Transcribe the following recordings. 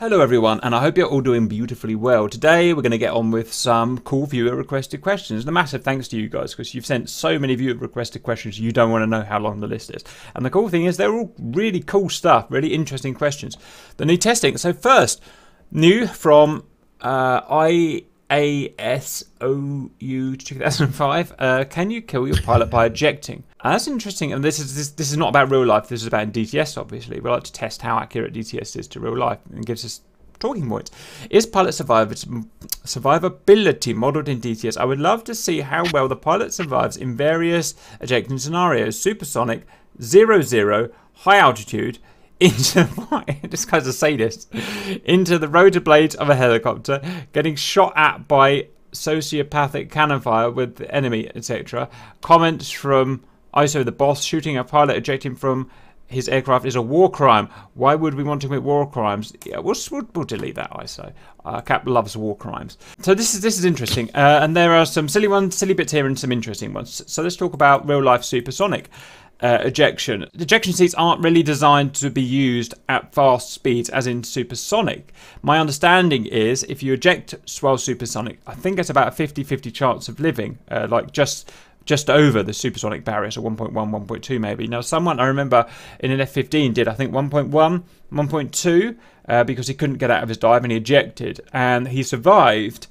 Hello everyone, and I hope you're all doing beautifully well. Today we're going to get on with some cool viewer requested questions. And a massive thanks to you guys because you've sent so many viewer requested questions you don't want to know how long the list is. And the cool thing is they're all really cool stuff, really interesting questions The new testing. So first, new from uh, IASOU 2005, uh, can you kill your pilot by ejecting? Uh, that's interesting, and this is this, this is not about real life. This is about DCS. Obviously, we like to test how accurate DCS is to real life, and gives us talking points. Is pilot survivability modeled in DCS? I would love to see how well the pilot survives in various ejecting scenarios: supersonic, zero zero, high altitude. Into this guy's a sadist. Into the rotor blades of a helicopter, getting shot at by sociopathic cannon fire with the enemy, etc. Comments from ISO the boss shooting a pilot ejecting from his aircraft is a war crime. Why would we want to commit war crimes? Yeah, we'll, we'll, we'll delete that. ISO. Uh, Cap loves war crimes. So this is this is interesting, uh, and there are some silly ones, silly bits here, and some interesting ones. So let's talk about real life supersonic. Uh, ejection. Ejection seats aren't really designed to be used at fast speeds, as in supersonic. My understanding is if you eject while supersonic, I think it's about a 50 50 chance of living, uh, like just just over the supersonic barrier, so 1.1, 1.2 maybe. Now, someone I remember in an F-15 did, I think 1.1, 1.2, uh, because he couldn't get out of his dive and he ejected, and he survived,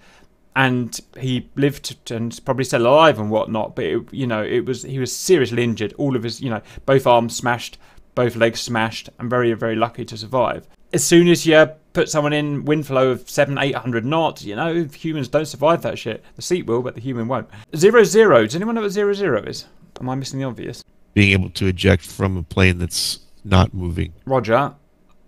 and he lived and probably still alive and whatnot. But it, you know, it was he was seriously injured. All of his, you know, both arms smashed, both legs smashed, and very very lucky to survive. As soon as you put someone in wind flow of seven, eight hundred knots, you know, humans don't survive that shit. The seat will, but the human won't. Zero zero. Does anyone know what zero zero is? Am I missing the obvious? Being able to eject from a plane that's not moving. Roger.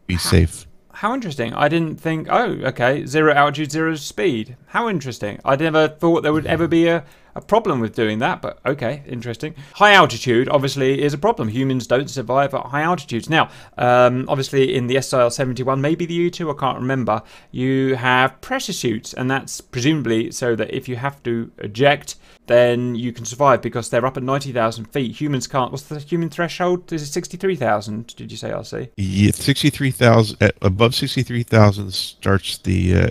Be safe. How interesting. I didn't think, oh, okay, zero altitude, zero speed. How interesting. I never thought there would ever be a, a problem with doing that, but okay, interesting. High altitude, obviously, is a problem. Humans don't survive at high altitudes. Now, um, obviously, in the SR-71, maybe the U2, I can't remember, you have pressure suits, and that's presumably so that if you have to eject, then you can survive because they're up at 90,000 feet. Humans can't. What's the human threshold? Is it 63,000? Did you say, RC? Yeah, 63,000. Above 63,000 starts the uh,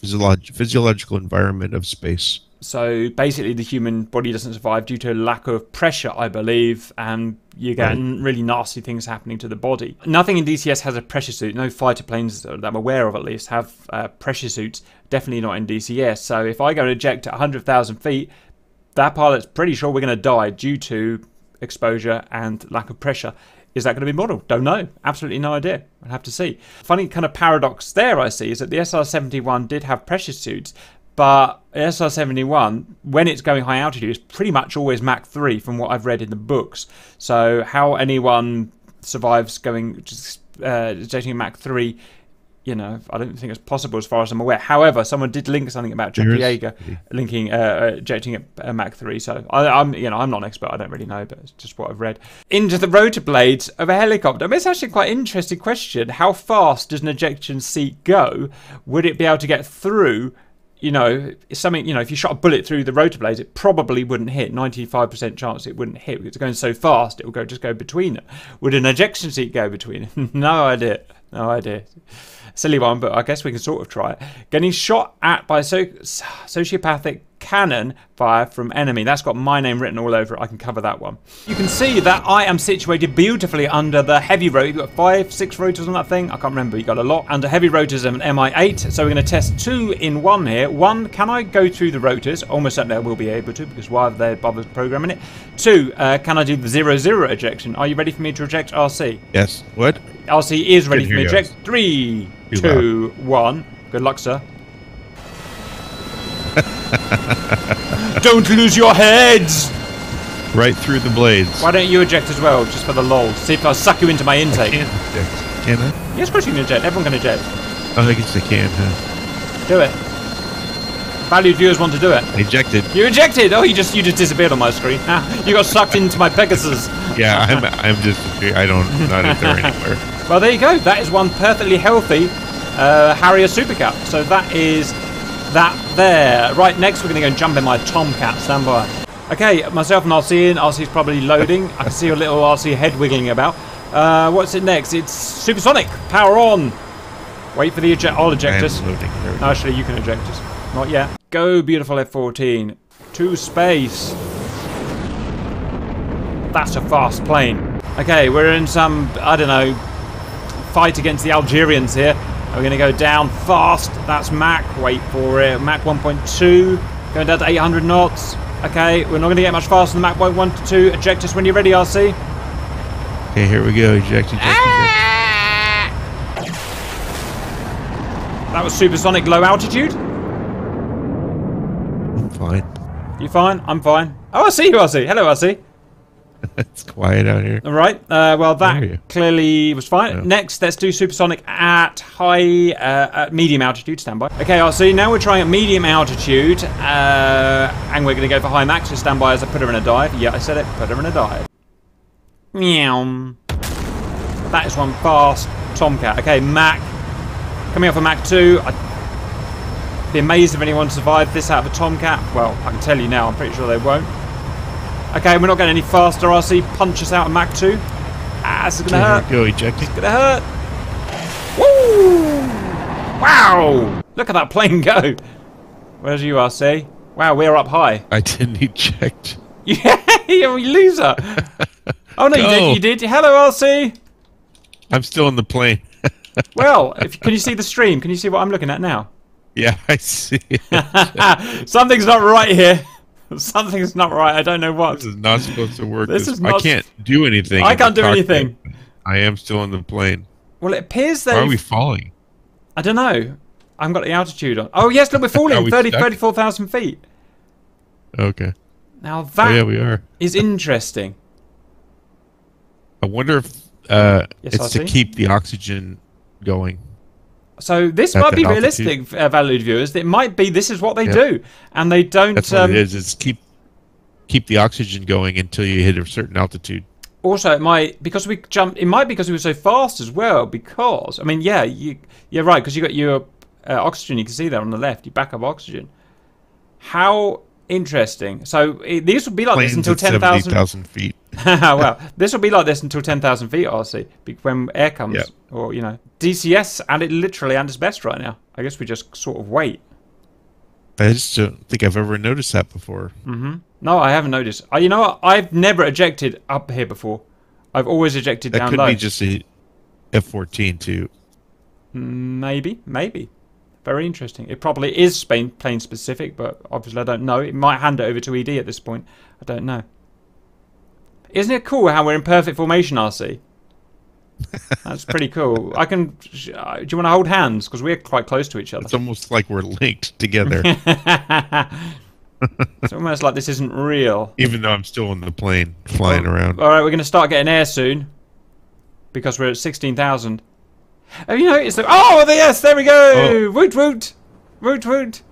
physiolog- physiological environment of space. So basically, the human body doesn't survive due to lack of pressure, I believe, and you get right. really nasty things happening to the body. Nothing in DCS has a pressure suit. No fighter planes that I'm aware of, at least, have uh, pressure suits. Definitely not in DCS. So if I go and eject at 100,000 feet, that pilot's pretty sure we're going to die due to exposure and lack of pressure. Is that going to be modelled? Don't know. Absolutely no idea. I'll have to see. Funny kind of paradox there I see is that the SR-71 did have pressure suits, but SR-71, when it's going high altitude, is pretty much always Mach 3 from what I've read in the books. So how anyone survives going just uh, ejecting Mach 3, you know, I don't think it's possible as far as I'm aware. However, someone did link something about John Yeager linking uh, uh, ejecting at uh, Mach 3. So I, am you know, I'm not an expert. I don't really know, but it's just what I've read. Into the rotor blades of a helicopter. I mean, it's actually quite an interesting question. How fast does an ejection seat go? Would it be able to get through you know, something, you know, if you shot a bullet through the rotor blades, it probably wouldn't hit. 95% chance it wouldn't hit. It's going so fast, it will go just go between them. Would an ejection seat go between them? no idea. No idea. Silly one, but I guess we can sort of try it. Getting shot at by so sociopathic cannon fire from enemy. That's got my name written all over it. I can cover that one. You can see that I am situated beautifully under the heavy rotor. You've got five, six rotors on that thing. I can't remember. You got a lot. Under heavy rotors of an MI8. So we're going to test two in one here. One, can I go through the rotors? Almost certainly I will be able to because why have they bothered programming it? Two, uh, can I do the zero zero ejection? Are you ready for me to eject RC? Yes. What? RC is ready for eject. Three, two, one. Good luck, sir. Don't lose your heads! Right through the blades. Why don't you eject as well, just for the lol? See if I'll suck you into my intake. I can't eject. Can I? Yes, of course you can eject. Everyone can eject. Oh, I guess I can, huh? Do it. Valued viewers want to do it. Ejected. You ejected! Oh, you just you just disappeared on my screen. You got sucked into my Pegasus. Yeah, I'm I'm just I don't not there anywhere. Well, there you go. That is one perfectly healthy uh, Harrier Supercat. So that is that there. Right, next we're going to go and jump in my Tomcat. Stand by. Okay, myself and RC in. RC's probably loading. I can see your little RC head wiggling about. Uh, what's it next? It's supersonic. Power on. Wait for the eject. I'll eject us. loading. There we No, go. actually, you can eject us. Not yet. Go, beautiful F-14. To space. That's a fast plane. Okay, we're in some, I don't know, fight against the Algerians here. We're going to go down fast. That's Mach. Wait for it. Mach 1.2. Going down to 800 knots. Okay, we're not going to get much faster than Mach 1 to 2. Eject us when you're ready, RC. Okay, here we go. Eject, eject, eject. Ah! That was supersonic low altitude. I'm fine. You fine? I'm fine. Oh, I see you, RC. Hello, RC. it's quiet out here. All right. Uh, well, that clearly was fine. Yeah. Next, let's do supersonic at high, uh, at medium altitude. Stand by. Okay, RC. Now we're trying at medium altitude, uh, and we're going to go for high max. So stand by as I put her in a dive. Yeah, I said it. Put her in a dive. Meow. That is one fast Tomcat. Okay, Mach. Coming up for Mach 2. I'd be amazed if anyone survived this out of a Tomcat. Well, I can tell you now, I'm pretty sure they won't. Okay, we're not getting any faster, RC. Punch us out of Mach 2. Ah, this is gonna Okay, hurt. here we go. Ejecting. Gonna hurt. Woo! Wow! Look at that plane go. Where's you, RC? Wow, we're up high. I didn't eject. Yeah, you loser. Oh no, you did. You did. Hello, RC. I'm still in the plane. Well, if, can you see the stream? Can you see what I'm looking at now? Yeah, I see. Something's not right here. Something's not right. I don't know what. this is not supposed to work. This This- is not- I can't do anything. I can't do cockpit. anything. I am still on the plane. Well, it appears Why are we falling? I don't know. I haven't got the altitude on. Oh yes, look, we're falling. We 30, stuck? 34,000 feet. Okay. Now Oh that is yeah, we are. interesting. I wonder if uh, Yes, it's to keep the oxygen going. So this At might be altitude. realistic, uh, valued viewers. It might be this is what they Yeah. do, and they don't. That's what um, it is. It's keep keep the oxygen going until you hit a certain altitude. Also, it might because we jumped. It might be because we were so fast as well. Because I mean, yeah, you you're right because you got your uh, oxygen. You can see that on the left. Your backup oxygen. How interesting. So it, these will be like this until ten thousand feet. well, this will be like this until ten thousand feet. RC when air comes, Yeah. or you know, DCS and it literally and its best right now. I guess we just sort of wait. I just don't think I've ever noticed that before. Mm-hmm. No, I haven't noticed. You know what? I've never ejected up here before. I've always ejected That down could be just a F fourteen too. Maybe, maybe. Very interesting. It probably is plane specific, but obviously I don't know. It might hand it over to ED at this point. I don't know. Isn't it cool how we're in perfect formation, RC? That's pretty cool. I can. uh, Do you want to hold hands? Because we're quite close to each other. It's almost like we're linked together, It's almost like this isn't real. even though I'm still in the plane flying around. All right, we're going to start getting air soon because we're at sixteen thousand. Have you noticed? That? Oh, yes, there we go. Oh. Woot woot, woot woot.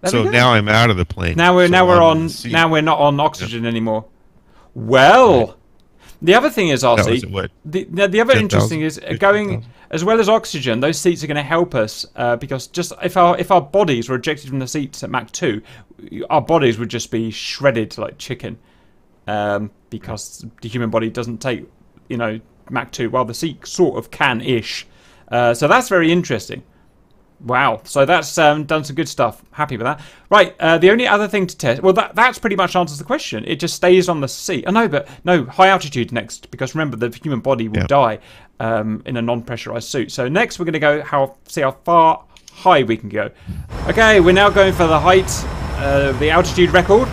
There so now I'm out of the plane. Now we're So now we're on in the seat. now we're not on oxygen anymore. Well, the other thing is RC. was at what? The, the, the other 10,000, interesting is uh, 15,000. going as well as oxygen. Those seats are going to help us uh, because just if our if our bodies were ejected from the seats at Mach two, our bodies would just be shredded like chicken. Um, because the human body doesn't take you know Mach two, Well, the seat sort of can ish. Uh, so that's very interesting. Wow. So that's um, done some good stuff. Happy with that. Right. Uh, the only other thing to test. Well, that that's pretty much answers the question. It just stays on the seat. Oh no, but no high altitude next because remember the human body will Yeah. die um, in a non-pressurized suit. So next we're going to go how see how far high we can go. Okay, we're now going for the height, uh, the altitude record.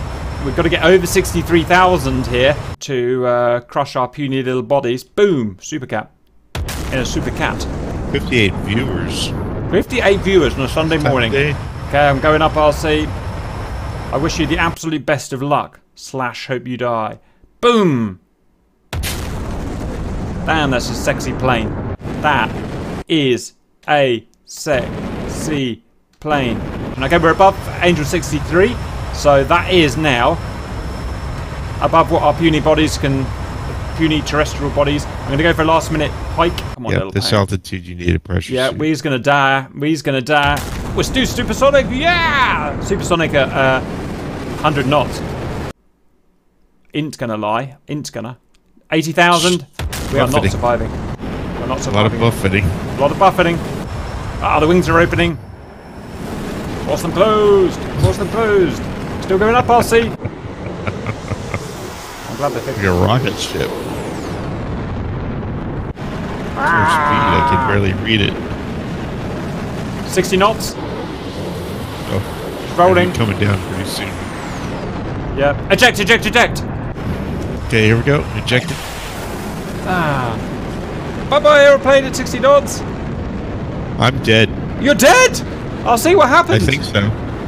We've got to get over 63,000 here to uh, crush our puny little bodies. Boom, super cat in a super cat. 58 viewers. 58 viewers on a Sunday morning. Okay, I'm going up, RC. I wish you the absolute best of luck. Slash, hope you die. Boom! Damn, that's a sexy plane. That is a sexy plane. And okay, we're above Angel 63, so that is now above what our puny bodies can, puny terrestrial bodies. I'm going to go for a last minute hike. Come on, Yeah, little this altitude you need a pressure Yeah, suit. we's gonna die. We's gonna die. Let's do supersonic. Yeah, supersonic at uh, 100 knots. Int's gonna lie. Int's gonna. 80,000. We are not surviving. We're not surviving. a lot of buffeting. A lot of buffeting. Ah, the wings are opening. Force them closed. Force them closed. Still going up, RC. I'm glad they fixed a rocket ship. So speed, I can barely read it. 60 knots. Oh, rolling. coming down pretty soon. Yeah. Eject, eject, eject. Okay, here we go. Ejected. Ah. Bye bye, aeroplane at 60 knots. I'm dead. You're dead! I'll see what happens. I think so.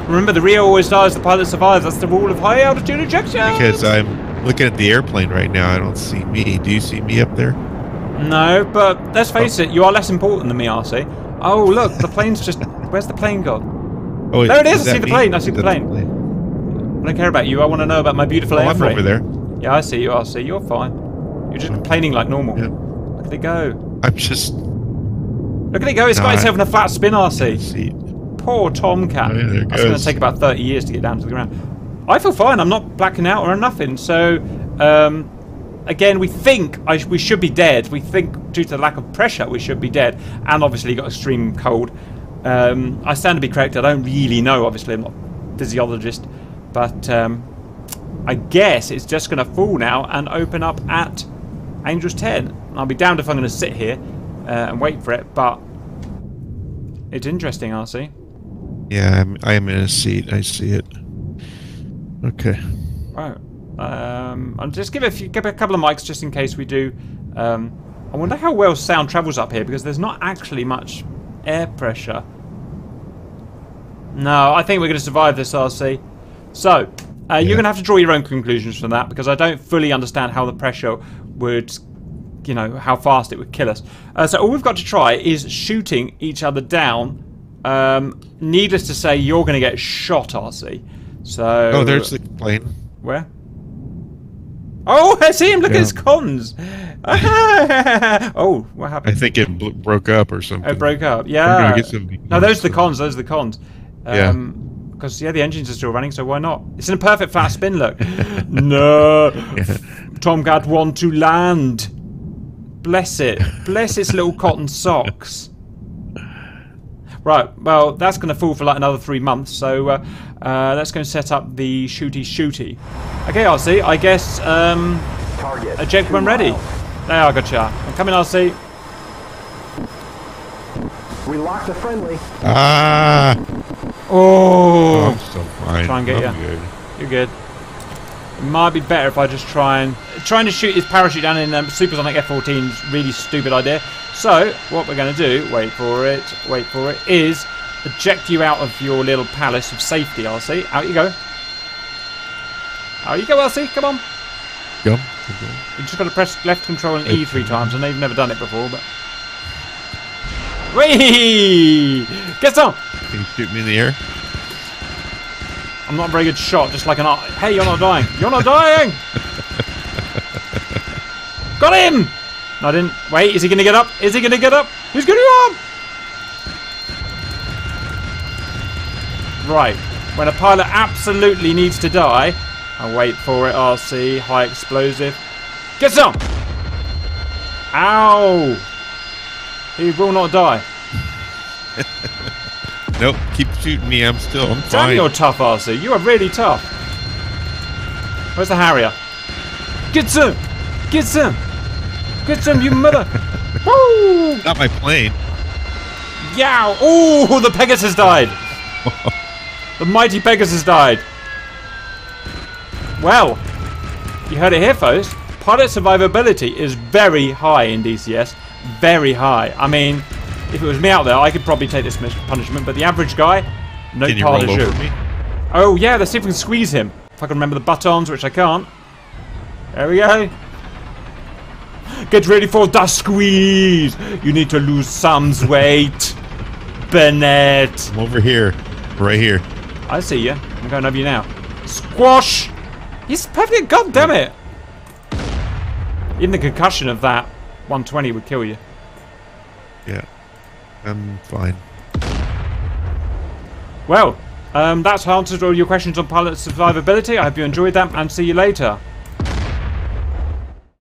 Remember, the Rio always dies, the pilot survives. That's the rule of high altitude ejection. Because I'm looking at the airplane right now. I don't see me. Do you see me up there? No, but let's face it, you are less important than me, RC. Oh, look, the plane's just. Where's the plane gone? Oh, There it is, I see the me? plane, I see the That's plane. I don't care about you. I want to know about my beautiful Oh, I'm over there. Yeah, I see you, RC. You're fine. You're just complaining like normal. Yeah. Look at it go. I'm just. Look at it go. It's got itself in a flat spin, RC. See. Poor Tomcat. Oh, yeah, That's going to take about 30 years to get down to the ground. I feel fine. I'm not blacking out or nothing. So, um, again, we think I sh- we should be dead. We think due to the lack of pressure, we should be dead. And obviously, got extreme cold. Um, I stand to be corrected. I don't really know. Obviously, I'm not a physiologist. But um, I guess it's just going to fall now and open up at Angels 10. I'll be damned if I'm going to sit here uh, and wait for it. But it's interesting, RC. Yeah, I'm, I am in a seat. I see it. Okay. Right. Um, I'll just give a few, give a couple of mics just in case we do. Um, I wonder how well sound travels up here because there's not actually much air pressure. No, I think we're going to survive this, RC. So, uh, you're going to have to draw your own conclusions from that because I don't fully understand how the pressure would, you know, how fast it would kill us. Uh, so all we've got to try is shooting each other down. Um, needless to say, you're going to get shot, RC. So. Oh, there's the plane. Where? Oh, I see him. Look at his cons. oh, what happened? I think it bl- broke up or something. It broke up. Yeah. gonna get some no, those are the cons. Those are the cons. Yeah. Um, Because yeah, the engines are still running, so why not? It's in a perfect flat spin. Look. no. Tom, Tomcat want to land. Bless it. Bless its little cotton socks. Right, well, that's going to fall for like another three months, so uh, uh, let's go and set up the shooty shooty. Okay, RC, I guess um, Target. eject when two ready. miles. There, I gotcha. I'm coming, RC. We locked the friendly. Ah! Oh, I'm still fine. Try and get I'm ya. good. you're good. It might be better if I just try and... Trying to shoot his parachute down in um, Supersonic F-14 is really stupid idea. So, what we're going to do, wait for it, wait for it, is eject you out of your little palace of safety, RC. Out you go. Out you go, RC. Come on. Go. You just got to press left control and E three times. I know you've never done it before, but... Whee! Get some! Can you shoot me in the air? I'm not a very good shot, just like an... ar- Hey, you're not dying. You're not dying! Got him! No, I didn't. Wait, is he going to get up? Is he going to get up? He's going to up! Right. When a pilot absolutely needs to die, I'll wait for it, RC, high explosive. Get some! Ow! He will not die. Nope. Keep shooting me. I'm still. I'm Damn, fine. you're tough, RC. You are really tough. Where's the Harrier? Get some! Get some! Get some, you mother! Woo! Not my plane. Yow! Oh, the Pegasus died! the mighty Pegasus died. Well, you heard it here, folks. Pilot survivability is very high in DCS. Very high. I mean, if it was me out there, I could probably take this punishment, but the average guy, no Can part of? Oh yeah, let's see if we can squeeze him. If I can remember the buttons, which I can't. There we go. Get ready for the squeeze. You need to lose some weight. Bennett. I'm over here. Right here. I see you. I'm going over you now. Squash. He's perfect. God damn it. Even the concussion of that 120 would kill you. Yeah. I'm fine. Well, um, that's answered all your questions on pilot survivability. I hope you enjoyed that and see you later.